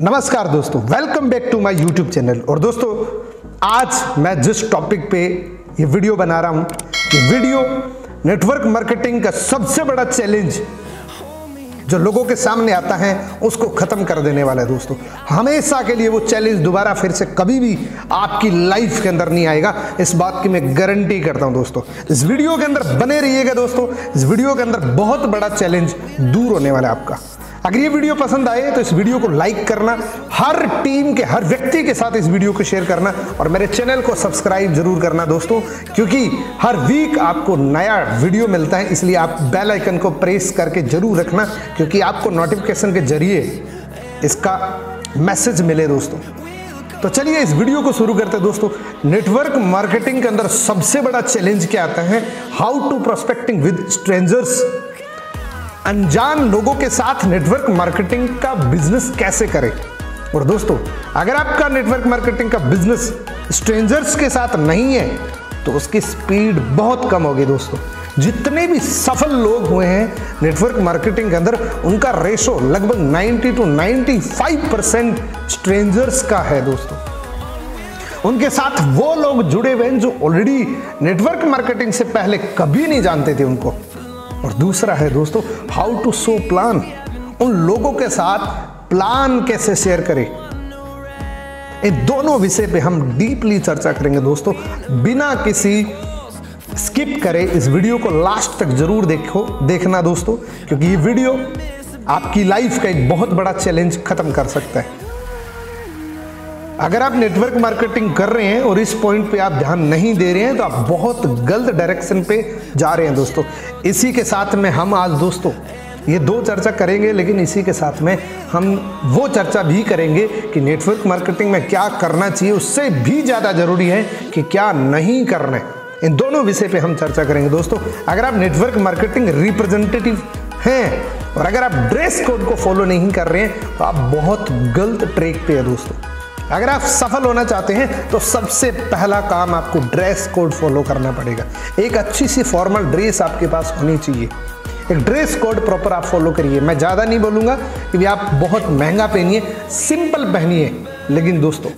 नमस्कार दोस्तों welcome back to my YouTube channel और दोस्तों, आज मैं जिस टॉपिक पे ये वीडियो बना रहा हूँ, ये वीडियो नेटवर्क मार्केटिंग का सबसे बड़ा चैलेंज जो लोगों के सामने आता है, उसको खत्म कर देने वाला है दोस्तों। हमेशा के लिए वो चैलेंज दोबारा फिर से कभी भी आपकी लाइफ के अंदर नहीं आएगा। इस बात की मैं गारंटी करता हूँ दोस्तों। इस वीडियो के अंदर बने रहिएगा दोस्तों। इस वीडियो के अंदर बहुत बड़ा चैलेंज दूर होने वाला है आपका। अगर ये वीडियो पसंद आए तो इस वीडियो को लाइक करना, हर टीम के, हर व्यक्ति के साथ इस वीडियो को शेयर करना और मेरे चैनल को सब्सक्राइब ज़रूर करना दोस्तों, क्योंकि हर वीक आपको नया वीडियो मिलता है, इसलिए आप बेल आइकन को प्रेस करके ज़रूर रखना, क्योंकि आपको नोटिफिकेशन के ज़रिए इसका मैसेज मिले दोस्तों। तो चलिए इस वीडियो को शुरू करते हैं दोस्तों। नेटवर्क मार्केटिंग के अंदर सबसे बड़ा चैलेंज क्या आता है? How to prospecting with strangers अनजान लोगों के साथ नेटवर्क मार्केटिंग का बिज़नेस कैसे करें? और दोस्तों, अगर आपका नेटवर्क मार्केटिंग का बिज़नेस स्ट्रेंजर्स के साथ नहीं है तो उसकी स्पीड बहुत कम होगी दोस्तों। जितने भी सफल लोग हुए हैं नेटवर्क मार्केटिंग के अंदर उनका रेशो लगभग 90 टू 95 परसेंट स्ट्रेंजर्स का है दोस्तों। उनके साथ वो लोग जुड़े हुए हैं जो ऑलरेडी नेटवर्क मार्केटिंग से पहले कभी नहीं जानते थे उनको। और दूसरा है दोस्तों हाउ टू शो प्लान उन लोगों के साथ प्लान कैसे शेयर करें? इन दोनों विषय पे हम डीपली चर्चा करेंगे दोस्तों। बिना किसी स्किप करे इस वीडियो को लास्ट तक ज़रूर देखो, देखना दोस्तों, क्योंकि ये वीडियो आपकी लाइफ का एक बहुत बड़ा चैलेंज खत्म कर सकता है। अगर आप नेटवर्क मार्केटिंग कर रहे हैं और इस पॉइंट पे आप ध्यान नहीं दे रहे हैं तो आप बहुत गलत डायरेक्शन पे जा रहे हैं दोस्तों। इसी के साथ में हम आज दोस्तों, ये दो चर्चा करेंगे, लेकिन इसी के साथ में हम वो चर्चा भी करेंगे कि नेटवर्क मार्केटिंग में क्या करना चाहिए। उससे भी ज़्यादा ज़रूरी है कि क्या नहीं करना है। इन दोनों विषय पे हम चर्चा करेंगे दोस्तों। अगर आप नेटवर्क मार्केटिंग रिप्रेजेंटेटिव हैं और अगर आप ड्रेस कोड को फॉलो नहीं कर रहे हैं तो आप बहुत गलत ट्रैक पे है दोस्तों। अगर आप सफल होना चाहते हैं तो सबसे पहला काम आपको ड्रेस कोड फॉलो करना पड़ेगा। एक अच्छी सी फॉर्मल ड्रेस आपके पास होनी चाहिए। एक ड्रेस कोड प्रॉपर आप फॉलो करिए। मैं ज़्यादा नहीं बोलूँगा कि आप बहुत महँगा पहनिए सिंपल पहनिए। लेकिन दोस्तों,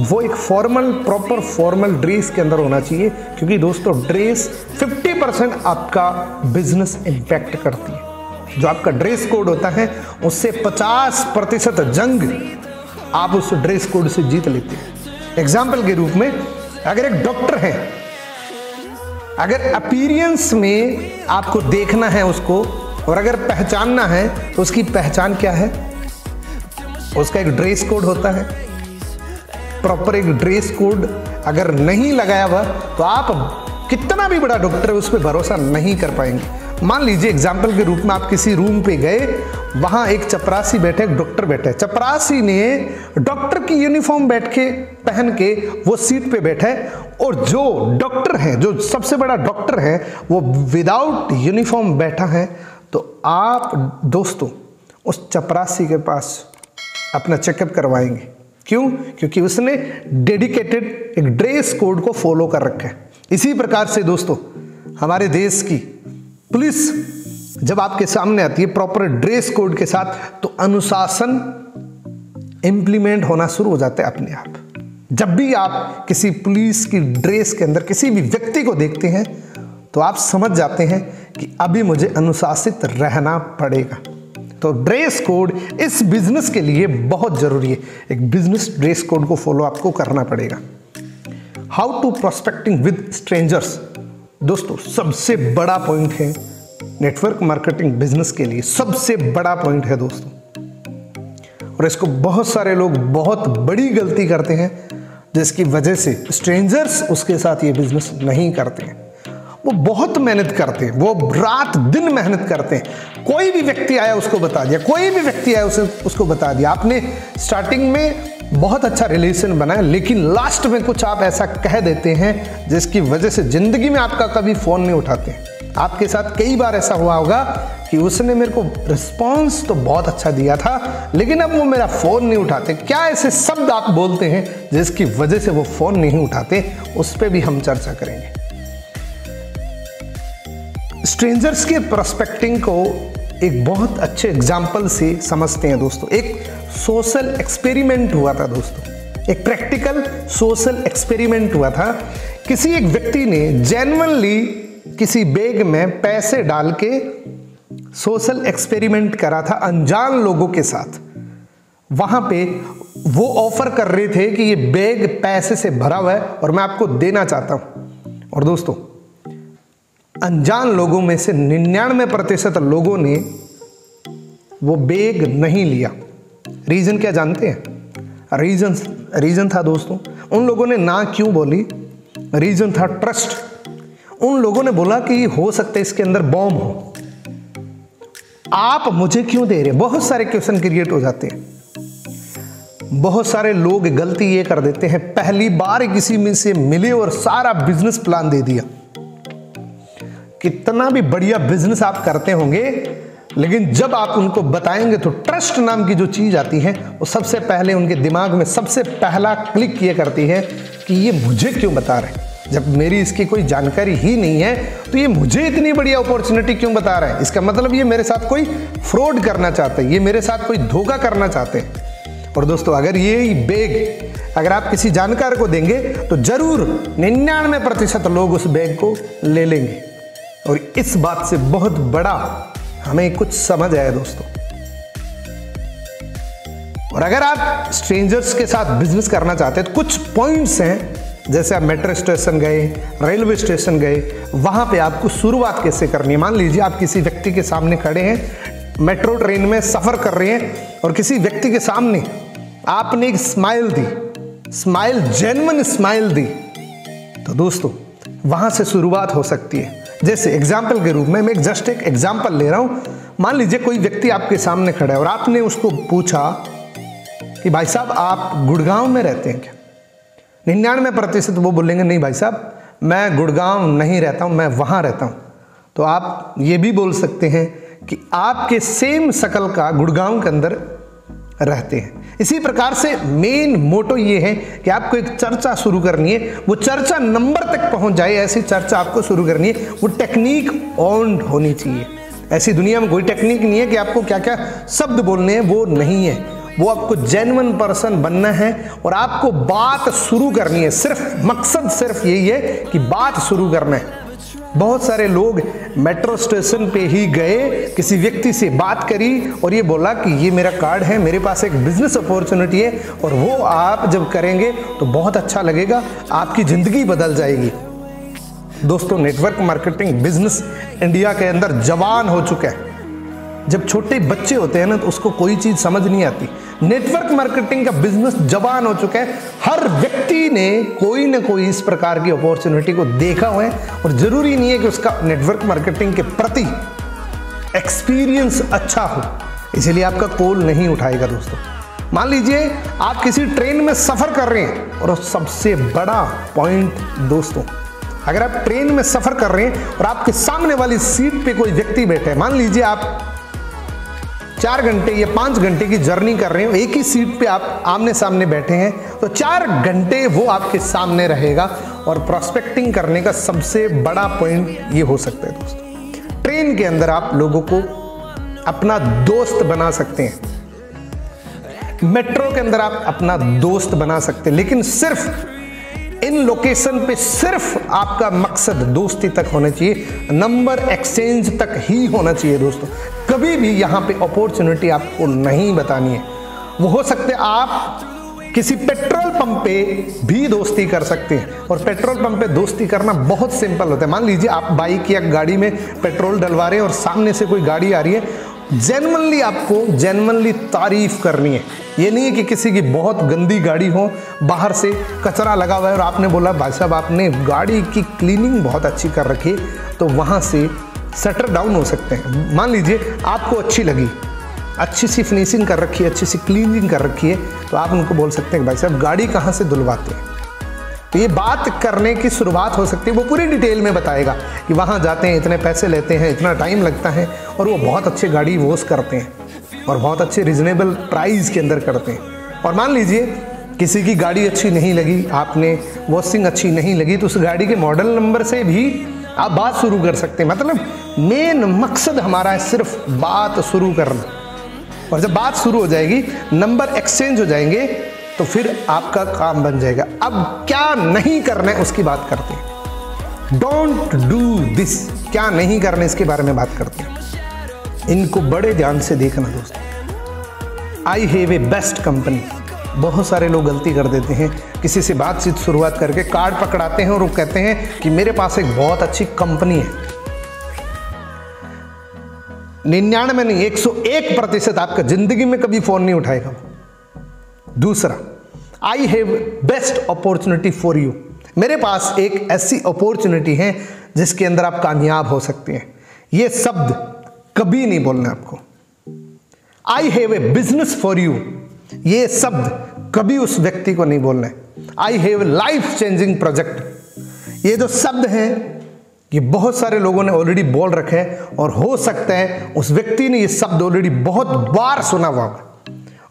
वो एक फॉर्मल प्रॉपर फॉर्मल ड्रेस के अंदर होना चाहिए, क्योंकि दोस्तों ड्रेस 50 परसेंट आपका बिज़नेस इम्पैक्ट करती है। जो आपका ड्रेस कोड होता है, उससे 50 प्रतिशत जंग आप उस ड्रेस कोड से जीत लेते हैं। एग्ज़ाम्पल के रूप में, अगर एक डॉक्टर है, अगर अपीरियंस में आपको देखना है उसको, और अगर पहचानना है तो उसकी पहचान क्या है? उसका एक ड्रेस कोड होता है। प्रॉपर एक ड्रेस कोड अगर नहीं लगाया हुआ तो आप कितना भी बड़ा डॉक्टर है, उस पर भरोसा नहीं कर पाएँगे। मान लीजिए एग्ज़ाम्पल के रूप में आप किसी रूम पे गए, वहाँ एक चपरासी बैठे, एक डॉक्टर बैठे। चपरासी ने डॉक्टर की यूनिफॉर्म बैठ के पहन के वो सीट पे बैठे और जो डॉक्टर है, जो सबसे बड़ा डॉक्टर है, वो विदाउट यूनिफॉर्म बैठा है। तो आप दोस्तों, उस चपरासी के पास अपना चेकअप करवाएँगे। क्यों? क्योंकि उसने डेडिकेटेड एक ड्रेस कोड को फॉलो कर रखा है। इसी प्रकार से दोस्तों, हमारे देश की पुलिस जब आपके सामने आती है प्रॉपर ड्रेस कोड के साथ तो अनुशासन इंप्लीमेंट होना शुरू हो जाता है अपने आप। जब भी आप किसी पुलिस की ड्रेस के अंदर किसी भी व्यक्ति को देखते हैं तो आप समझ जाते हैं कि अभी मुझे अनुशासित रहना पड़ेगा। तो ड्रेस कोड इस बिज़नेस के लिए बहुत ज़रूरी है। एक बिज़नेस ड्रेस कोड को फॉलो आपको करना पड़ेगा। How to prospecting with strangers दोस्तों, सबसे बड़ा पॉइंट है नेटवर्क मार्केटिंग बिज़नेस के लिए सबसे बड़ा पॉइंट है दोस्तों। और इसको बहुत सारे लोग बहुत बड़ी गलती करते हैं, जिसकी वजह से स्ट्रेंजर्स उसके साथ ये बिज़नेस नहीं करते हैं। वो बहुत मेहनत करते हैं, वो रात दिन मेहनत करते हैं। कोई भी व्यक्ति आया उसको बता दिया, कोई भी व्यक्ति आया उसे उसको बता दिया। आपने स्टार्टिंग में बहुत अच्छा रिलेशन बनाया लेकिन लास्ट में कुछ आप ऐसा कह देते हैं, जिसकी वजह से ज़िंदगी में आपका कभी फ़ोन नहीं उठाते। आपके साथ कई बार ऐसा हुआ होगा कि उसने मेरे को रिस्पॉन्स तो बहुत अच्छा दिया था, लेकिन अब वो मेरा फ़ोन नहीं उठाते। क्या ऐसे शब्द आप बोलते हैं, जिसकी वजह से वो फ़ोन नहीं उठाते? उस पर भी हम चर्चा करेंगे। स्ट्रेंजर्स के प्रोस्पेक्टिंग को एक बहुत अच्छे एग्ज़ाम्पल से समझते हैं दोस्तों। एक सोशल एक्सपेरिमेंट हुआ था दोस्तों। एक प्रैक्टिकल सोशल एक्सपेरिमेंट हुआ था। किसी एक व्यक्ति ने जेनवनली किसी बैग में पैसे डाल के सोशल एक्सपेरिमेंट करा था अनजान लोगों के साथ। वहाँ पे वो ऑफ़र कर रहे थे कि ये बैग पैसे से भरा हुआ है और मैं आपको देना चाहता हूँ। और दोस्तों, अनजान लोगों में से निन्यानवे प्रतिशत लोगों ने वो बैग नहीं लिया। रीजन क्या जानते हैं? रीजन रीजन था दोस्तों। उन लोगों ने ना क्यों बोली? रीजन था ट्रस्ट उन लोगों ने बोला कि हो सकता है इसके अंदर बॉम्ब हो। आप मुझे क्यों दे रहे बहुत सारे क्वेश्चन क्रिएट हो जाते हैं। बहुत सारे लोग गलती ये कर देते हैं, पहली बार किसी में से मिले और सारा बिज़नेस प्लान दे दिया। कितना भी बढ़िया बिज़नेस आप करते होंगे लेकिन जब आप उनको बताएँगे तो ट्रस्ट नाम की जो चीज़ आती है, वो सबसे पहले उनके दिमाग में सबसे पहला क्लिक किया करती है कि ये मुझे क्यों बता रहे जब मेरी इसकी कोई जानकारी ही नहीं है तो ये मुझे इतनी बढ़िया अपॉर्चुनिटी क्यों बता रहे हैं? इसका मतलब ये मेरे साथ कोई फ्रॉड करना चाहते हैं, ये मेरे साथ कोई धोखा करना चाहते हैं। और दोस्तों, अगर ये बैग अगर आप किसी जानकार को देंगे तो ज़रूर निन्यानवे प्रतिशत लोग उस बैग को ले लेंगे। और इस बात से बहुत बड़ा हमें कुछ समझ आया दोस्तों। और अगर आप स्ट्रेंजर्स के साथ बिज़नेस करना चाहते हैं तो कुछ पॉइंट्स हैं, जैसे आप मेट्रो स्टेशन गए रेलवे स्टेशन गए, वहाँ पे आपको शुरुआत कैसे करनी है? मान लीजिए आप किसी व्यक्ति के सामने खड़े हैं मेट्रो ट्रेन में सफ़र कर रहे हैं, और किसी व्यक्ति के सामने आपने एक स्माइल दी स्माइल जेनवन स्माइल दी। तो दोस्तों, वहाँ से शुरुआत हो सकती है। जैसे एग्ज़ाम्पल के रूप में मैं जस्ट एक एग्ज़ाम्पल ले रहा हूँ। मान लीजिए कोई व्यक्ति आपके सामने खड़ा है और आपने उसको पूछा कि भाई साहब, आप गुड़गांव में रहते हैं क्या? निन्यानवे प्रतिशत वो बोलेंगे, नहीं भाई साहब, मैं गुड़गांव नहीं रहता हूँ, मैं वहाँ रहता हूँ। तो आप ये भी बोल सकते हैं कि आपके सेम शकल का गुड़गांव के अंदर रहते हैं। इसी प्रकार से मेन मोटो ये है कि आपको एक चर्चा शुरू करनी है। वो चर्चा नंबर तक पहुँच जाए, ऐसी चर्चा आपको शुरू करनी है। वो टेक्निक ऑन होनी चाहिए। ऐसी दुनिया में कोई टेक्निक नहीं है कि आपको क्या क्या शब्द बोलने हैं, वो नहीं है। वो आपको जेनवन पर्सन बनना है और आपको बात शुरू करनी है। सिर्फ़ मकसद सिर्फ़ यही है कि बात शुरू करना है। बहुत सारे लोग मेट्रो स्टेशन पे ही गए, किसी व्यक्ति से बात करी और ये बोला कि ये मेरा कार्ड है, मेरे पास एक बिज़नेस अपॉर्चुनिटी है और वो आप जब करेंगे तो बहुत अच्छा लगेगा, आपकी ज़िंदगी बदल जाएगी। दोस्तों नेटवर्क मार्केटिंग बिज़नेस इंडिया के अंदर जवान हो चुका है। जब छोटे बच्चे होते हैं ना तो उसको कोई चीज़ समझ नहीं आती। नेटवर्क मार्केटिंग का बिज़नेस जवान हो चुका है। हर व्यक्ति ने कोई ना कोई इस प्रकार की अपॉर्चुनिटी को देखा हुआ है और ज़रूरी नहीं है कि उसका नेटवर्क मार्केटिंग के प्रति एक्सपीरियंस अच्छा हो। इसलिए आपका कॉल नहीं उठाएगा दोस्तों। मान लीजिए, आप किसी ट्रेन में सफ़र कर रहे हैं और सबसे बड़ा पॉइंट दोस्तों, अगर आप ट्रेन में सफ़र कर रहे हैं और आपके सामने वाली सीट पे कोई व्यक्ति बैठे मान लीजिए आप चार घंटे या पाँच घंटे की जर्नी कर रहे हो, एक ही सीट पे आप आमने सामने बैठे हैं तो चार घंटे वो आपके सामने रहेगा और प्रोस्पेक्टिंग करने का सबसे बड़ा पॉइंट ये हो सकता है दोस्तों। ट्रेन के अंदर आप लोगों को अपना दोस्त बना सकते हैं। मेट्रो के अंदर आप अपना दोस्त बना सकते हैं, लेकिन सिर्फ़ इन लोकेशन पे सिर्फ़ आपका मकसद दोस्ती तक होना चाहिए नंबर एक्सचेंज तक ही होना चाहिए दोस्तों। कभी भी यहाँ पे अपॉर्चुनिटी आपको नहीं बतानी है। वो हो सकते आप किसी पेट्रोल पंप पे भी दोस्ती कर सकते हैं। और पेट्रोल पंप पे दोस्ती करना बहुत सिंपल होता है। मान लीजिए आप बाइक या गाड़ी में पेट्रोल डलवा रहे हैं और सामने से कोई गाड़ी आ रही है जेनवनली आपको जेनवनली तारीफ़ करनी है। ये नहीं है कि किसी की बहुत गंदी गाड़ी हो, बाहर से कचरा लगा हुआ है और आपने बोला, भाई साहब, आपने गाड़ी की क्लीनिंग बहुत अच्छी कर रखी तो वहाँ से शटर डाउन हो सकते हैं। मान लीजिए, आपको अच्छी लगी, अच्छी सी फिनिशिंग कर रखी है, अच्छी सी क्लीनिंग कर रखी है तो आप उनको बोल सकते हैं भाई साहब, गाड़ी कहाँ से धुलवाते हैं? तो ये बात करने की शुरुआत हो सकती है, वो पूरी डिटेल में बताएगा कि वहाँ जाते हैं, इतने पैसे लेते हैं, इतना टाइम लगता है और वो बहुत अच्छे गाड़ी वॉश करते हैं और बहुत अच्छे रिजनेबल प्राइस के अंदर करते हैं। और मान लीजिए, किसी की गाड़ी अच्छी नहीं लगी, आपने वॉशिंग अच्छी नहीं लगी तो उस गाड़ी के मॉडल नंबर से भी आप बात शुरू कर सकते हैं। मतलब मेन मकसद हमारा है सिर्फ़ बात शुरू करना। और जब बात शुरू हो जाएगी नंबर एक्सचेंज हो जाएँगे तो फिर आपका काम बन जाएगा। अब क्या नहीं करना है, उसकी बात करते हैं। डोंट डू दिस क्या नहीं करना इसके बारे में बात करते हैं। इनको बड़े ध्यान से देखना दोस्तों। I have a best company बहुत सारे लोग गलती कर देते हैं। किसी से बातचीत शुरुआत करके कार्ड पकड़ाते हैं और वो कहते हैं कि मेरे पास एक बहुत अच्छी कंपनी है। निन्यानवे नहीं, एक सौ एक प्रतिशत आपका ज़िंदगी में कभी फ़ोन नहीं उठाएगा दूसरा I have best opportunity for you मेरे पास एक ऐसी अपॉर्चुनिटी है जिसके अंदर आप कामयाब हो सकते हैं। ये शब्द कभी नहीं बोलना आपको। I have a business for you ये शब्द कभी उस व्यक्ति को नहीं बोलना I have life changing project ये जो शब्द है, ये बहुत सारे लोगों ने ऑलरेडी बोल रखे हैं और हो सकता है उस व्यक्ति ने ये शब्द ऑलरेडी बहुत बार सुना हुआ होगा।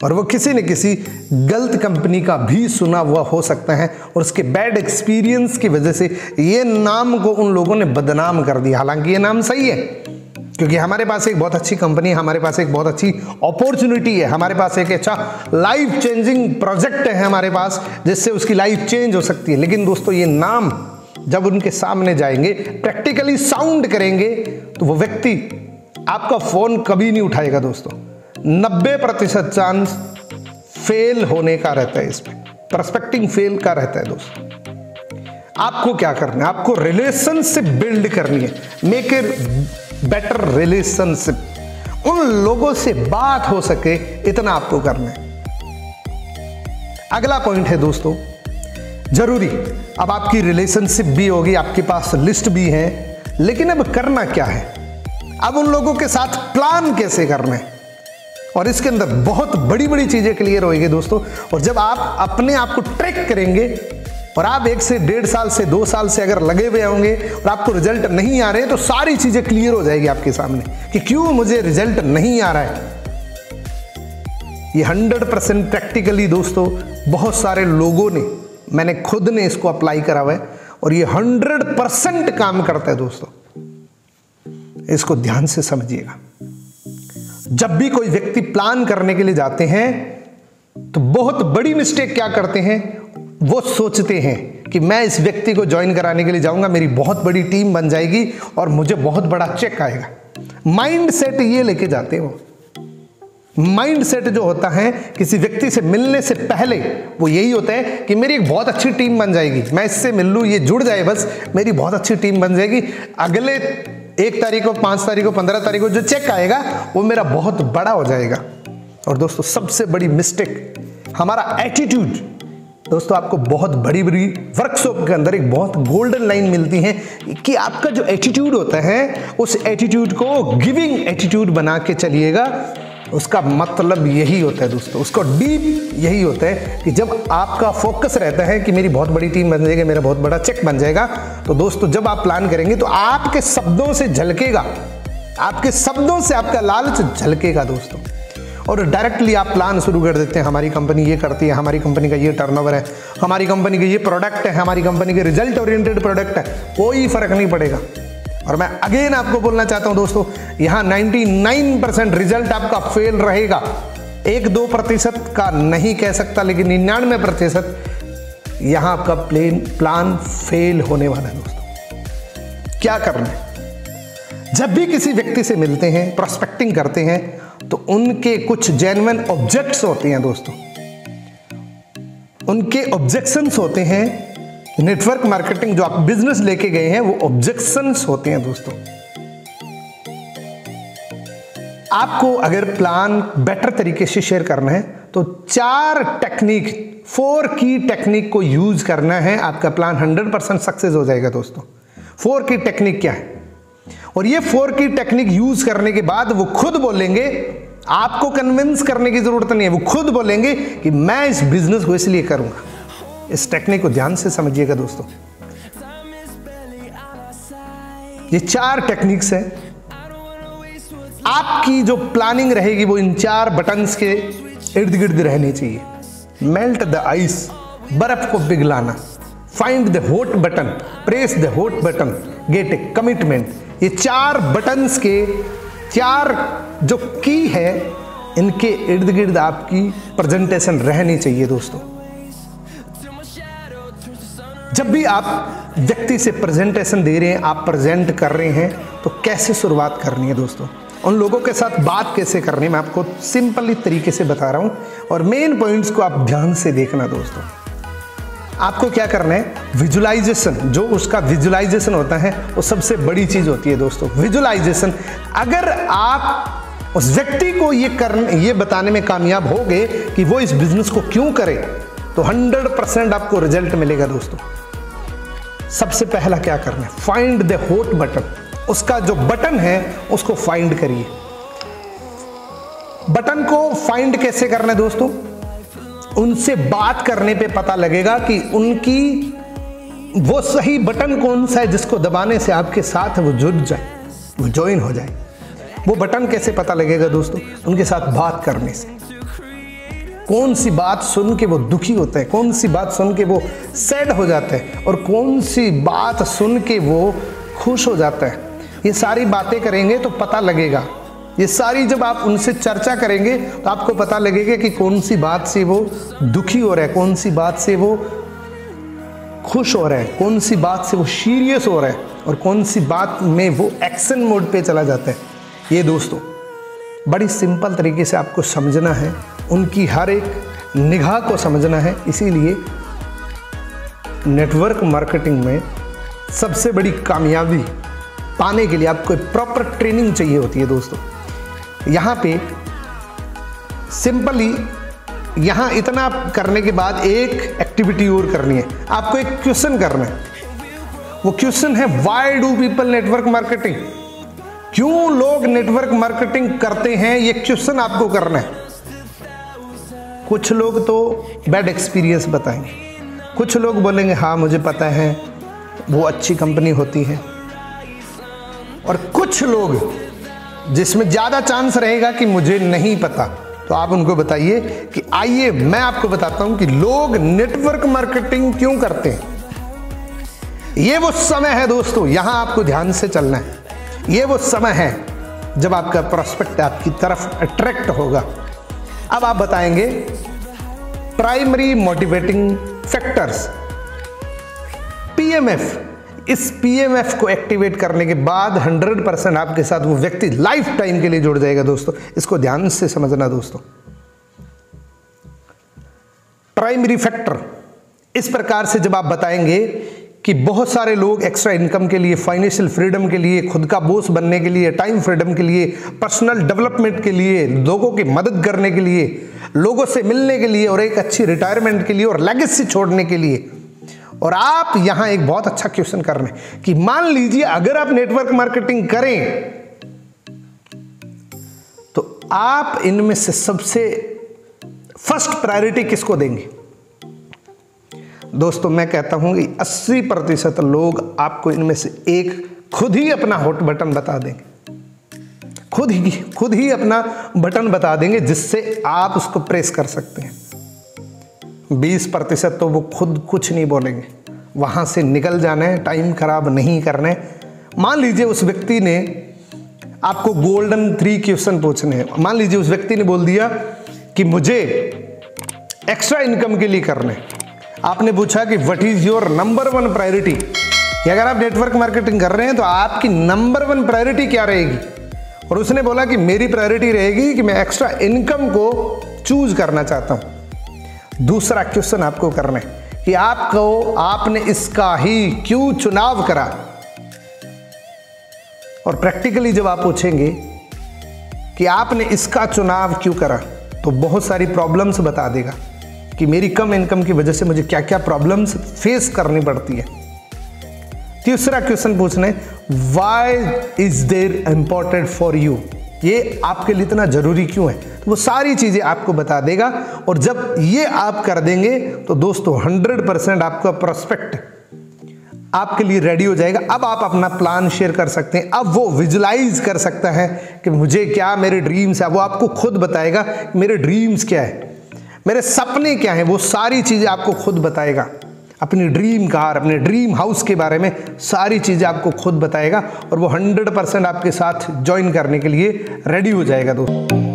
और वो किसी न किसी गलत कंपनी का भी सुना हुआ हो सकता है और उसके बैड एक्सपीरियंस की वजह से ये नाम को उन लोगों ने बदनाम कर दिया। हालाँकि ये नाम सही है, क्योंकि हमारे पास एक बहुत अच्छी कंपनी है, हमारे पास एक बहुत अच्छी अपॉर्चुनिटी है, हमारे पास एक अच्छा लाइफ चेंजिंग प्रोजेक्ट है हमारे पास, जिससे उसकी लाइफ चेंज हो सकती है। लेकिन दोस्तों, ये नाम जब उनके सामने जाएँगे प्रैक्टिकली साउंड करेंगे तो वो व्यक्ति आपका फ़ोन कभी नहीं उठाएगा दोस्तों। 90 प्रतिशत चांस फेल होने का रहता है इसमें। प्रस्पेक्टिंग फेल का रहता है दोस्तों। आपको क्या करना है? आपको रिलेशनशिप बिल्ड करनी है। मेक ए बेटर रिलेशनशिप उन लोगों से बात हो सके, इतना आपको करना है। अगला पॉइंट है दोस्तों। ज़रूरी। अब आपकी रिलेशनशिप भी होगी, आपके पास लिस्ट भी है, लेकिन अब करना क्या है? अब उन लोगों के साथ प्लान कैसे करना है? और इसके अंदर बहुत बड़ी बड़ी चीज़ें क्लियर होगी दोस्तों। और जब आप अपने आप को ट्रैक करेंगे और आप एक से डेढ़ साल से दो साल से अगर लगे हुए होंगे और आपको रिज़ल्ट नहीं आ रहे तो सारी चीज़ें क्लियर हो जाएगी आपके सामने कि क्यों मुझे रिज़ल्ट नहीं आ रहा है। ये हंड्रेड परसेंट प्रैक्टिकली दोस्तों, बहुत सारे लोगों ने, मैंने खुद ने इसको अप्लाई करा हुआ है और ये हंड्रेड परसेंट काम करता है दोस्तों। इसको ध्यान से समझिएगा। जब भी कोई व्यक्ति प्लान करने के लिए जाते हैं तो बहुत बड़ी मिस्टेक क्या करते हैं? वो सोचते हैं कि मैं इस व्यक्ति को ज्वाइन कराने के लिए जाऊँगा, मेरी बहुत बड़ी टीम बन जाएगी और मुझे बहुत बड़ा चेक आएगा। माइंड सेट ये लेके जाते हो माइंड सेट जो होता है, किसी व्यक्ति से मिलने से पहले वो यही होता है कि मेरी एक बहुत अच्छी टीम बन जाएगी। मैं इससे मिल लूँ, ये जुड़ जाए बस, मेरी बहुत अच्छी टीम बन जाएगी। अगले एक तारीख को, पाँच तारीख को, पंद्रह तारीख को जो चेक आएगा, वो मेरा बहुत बड़ा हो जाएगा। और दोस्तों, सबसे बड़ी मिस्टेक हमारा एटीट्यूड दोस्तों, आपको बहुत बड़ी बड़ी वर्कशॉप के अंदर एक बहुत गोल्डन लाइन मिलती है कि आपका जो एटीट्यूड होता है, उस एटीट्यूड को गिविंग एटीट्यूड बना के चलिएगा। उसका मतलब यही होता है दोस्तों, उसको डीप यही होता है कि जब आपका फोकस रहता है कि मेरी बहुत बड़ी टीम बन जाएगी, मेरा बहुत बड़ा चेक बन जाएगा तो दोस्तों जब आप प्लान करेंगे तो आपके शब्दों से झलकेगा। आपके शब्दों से आपका लालच झलकेगा दोस्तों। और डायरेक्टली आप प्लान शुरू कर देते हैं, हमारी कंपनी ये करती है, हमारी कंपनी का ये टर्नओवर है, हमारी कंपनी का ये प्रोडक्ट है, हमारी कंपनी के रिज़ल्ट ओरिएंटेड प्रोडक्ट है, कोई फ़र्क नहीं पड़ेगा। और मैं अगेन आपको बोलना चाहता हूँ दोस्तों, यहाँ 99 परसेंट रिज़ल्ट आपका फेल रहेगा। एक दो प्रतिशत का नहीं कह सकता, लेकिन निन्यानवे प्रतिशत यहाँ आपका प्लेन प्लान फेल होने वाला है दोस्तों। क्या करना है? जब भी किसी व्यक्ति से मिलते हैं प्रोस्पेक्टिंग करते हैं तो उनके कुछ जेनवन ऑब्जेक्ट्स होते हैं दोस्तों। उनके ऑब्जेक्शंस होते हैं नेटवर्क मार्केटिंग जो आप बिज़नेस लेके गए हैं, वो ऑब्जेक्शंस होते हैं दोस्तों। आपको अगर प्लान बेटर तरीके से शेयर करना है तो चार टेक्निक फोर की टेक्निक को यूज़ करना है, आपका प्लान 100 परसेंट सक्सेस हो जाएगा दोस्तों। फोर की टेक्निक क्या है? और ये फोर की टेक्निक यूज़ करने के बाद वो खुद बोलेंगे, आपको कन्विंस करने की ज़रूरत नहीं है, वो खुद बोलेंगे कि मैं इस बिज़नेस को इसलिए करूँगा। इस टेक्निक को ध्यान से समझिएगा दोस्तों। ये चार टेक्निक्स हैं। आपकी जो प्लानिंग रहेगी वो इन चार बटन्स के इर्द गिर्द रहनी चाहिए। मेल्ट द आइस, बर्फ़ को पिघलाना, find the hot button, press the hot button, get a commitment. ये चार बटन्स के चार जो की है, इनके इर्द गिर्द आपकी प्रेजेंटेशन रहनी चाहिए दोस्तों। जब भी आप व्यक्ति से प्रेजेंटेशन दे रहे हैं, आप प्रेजेंट कर रहे हैं तो कैसे शुरुआत करनी है दोस्तों? उन लोगों के साथ बात कैसे करनी है? मैं आपको सिंपली तरीके से बता रहा हूँ। और मेन पॉइंट्स को आप ध्यान से देखना दोस्तों। आपको क्या करना है? विजुलाइजेशन जो उसका विजुलाइजेशन होता है, वो सबसे बड़ी चीज़ होती है दोस्तों। विजुलाइजेशन अगर आप उस व्यक्ति को ये करने, ये बताने में कामयाब हो गए कि वो इस बिज़नेस को क्यों करे तो 100 परसेंट आपको रिज़ल्ट मिलेगा दोस्तों। सबसे पहला क्या करना है? फाइंड द होट बटन उसका जो बटन है, उसको फाइंड करिए। बटन को फाइंड कैसे करना है दोस्तों? उनसे बात करने पे पता लगेगा कि उनकी वो सही बटन कौन सा है जिसको दबाने से आपके साथ वो जुड़ जाए, वो ज्वाइन हो जाए। वो बटन कैसे पता लगेगा दोस्तों? उनके साथ बात करने से। कौन सी बात सुन के वो दुखी होते हैं? कौन सी बात सुन के वो सैड हो जाते हैं? और कौन सी बात सुन के वो खुश हो जाता है? ये सारी बातें करेंगे तो पता लगेगा। ये सारी जब आप उनसे चर्चा करेंगे तो आपको पता लगेगा कि कौन सी बात से वो दुखी हो रहा है, कौन सी बात से वो खुश हो रहा है, कौन सी बात से वो सीरियस हो रहा है, और कौन सी बात में वो एक्शन मोड पे चला जाता है। ये दोस्तों, बड़ी सिंपल तरीके से आपको समझना है। उनकी हर एक निगाह को समझना है। इसीलिए नेटवर्क मार्केटिंग में सबसे बड़ी कामयाबी पाने के लिए आपको प्रॉपर ट्रेनिंग चाहिए होती है दोस्तों। यहाँ पे सिंपली यहाँ इतना करने के बाद एक एक्टिविटी और करनी है। आपको एक क्वेश्चन करना है। वो क्वेश्चन है why do people network marketing क्यों लोग नेटवर्क मार्केटिंग करते हैं? ये क्वेश्चन आपको करना है। कुछ लोग तो बैड एक्सपीरियंस बताएँगे। कुछ लोग बोलेंगे हाँ मुझे पता है, वो अच्छी कंपनी होती है। और कुछ लोग जिसमें ज़्यादा चांस रहेगा कि मुझे नहीं पता तो आप उनको बताइए कि आइए, मैं आपको बताता हूँ कि लोग नेटवर्क मार्केटिंग क्यों करते हैं। ये वो समय है दोस्तों, यहाँ आपको ध्यान से चलना है। ये वो समय है जब आपका प्रोस्पेक्ट आपकी तरफ़ अट्रैक्ट होगा। अब आप बताएँगे प्राइमरी मोटिवेटिंग फैक्टर्स पीएमएफ इस पीएमएफ को एक्टिवेट करने के बाद 100 परसेंट आपके साथ वो व्यक्ति लाइफ टाइम के लिए जुड़ जाएगा दोस्तों। इसको ध्यान से समझना दोस्तों। प्राइमरी फैक्टर इस प्रकार से जब आप बताएँगे कि बहुत सारे लोग एक्स्ट्रा इनकम के लिए फाइनेंशियल फ्रीडम के लिए, खुद का बोस बनने के लिए टाइम फ्रीडम के लिए पर्सनल डेवलपमेंट के लिए, लोगों की मदद करने के लिए, लोगों से मिलने के लिए और एक अच्छी रिटायरमेंट के लिए और लेगेसी छोड़ने के लिए। और आप यहाँ एक बहुत अच्छा क्वेश्चन कर रहे हैं कि मान लीजिए अगर आप नेटवर्क मार्केटिंग करें तो आप इनमें से सबसे फ़र्स्ट प्रायोरिटी किसको देंगे? दोस्तों, मैं कहता हूँ कि 80 प्रतिशत लोग आपको इनमें से एक खुद ही अपना हॉट बटन बता देंगे। खुद ही खुद ही अपना बटन बता देंगे जिससे आप उसको प्रेस कर सकते हैं। बीस प्रतिशत तो वो खुद कुछ नहीं बोलेंगे। वहाँ से निकल जाना है टाइम खराब नहीं करना है। मान लीजिए उस व्यक्ति ने आपको गोल्डन थ्री क्वेश्चन पूछने हैं। मान लीजिए उस व्यक्ति ने बोल दिया कि मुझे एक्स्ट्रा इनकम के लिए करना है। आपने पूछा कि what is your number one priority अगर आप नेटवर्क मार्केटिंग कर रहे हैं तो आपकी नंबर वन प्रायोरिटी क्या रहेगी? और उसने बोला कि मेरी प्रायोरिटी रहेगी कि मैं एक्स्ट्रा इनकम को चूज़ करना चाहता हूँ। दूसरा क्वेश्चन आपको करना है कि आपको, आपने इसका ही क्यों चुनाव करा? और प्रैक्टिकली जब आप पूछेंगे कि आपने इसका चुनाव क्यों करा तो बहुत सारी प्रॉब्लम्स बता देगा। कि मेरी कम इनकम की वजह से मुझे क्या क्या प्रॉब्लम्स फेस करनी पड़ती है। तीसरा क्वेश्चन पूछने why is there important for you ये आपके लिए इतना ज़रूरी क्यों है? तो वो सारी चीज़ें आपको बता देगा और जब ये आप कर देंगे तो दोस्तों 100 परसेंट आपका प्रोस्पेक्ट आपके लिए रेडी हो जाएगा। अब आप अपना प्लान शेयर कर सकते हैं। अब वो विजुलाइज कर सकता है कि मुझे क्या मेरे ड्रीम्स है। वो आपको खुद बताएगा मेरे ड्रीम्स क्या है। मेरे सपने क्या हैं? वो सारी चीज़ें आपको खुद बताएगा। अपनी ड्रीम कार अपने ड्रीम हाउस के बारे में सारी चीज़ें आपको खुद बताएगा और वो 100 परसेंट आपके साथ ज्वाइन करने के लिए रेडी हो जाएगा दोस्तों।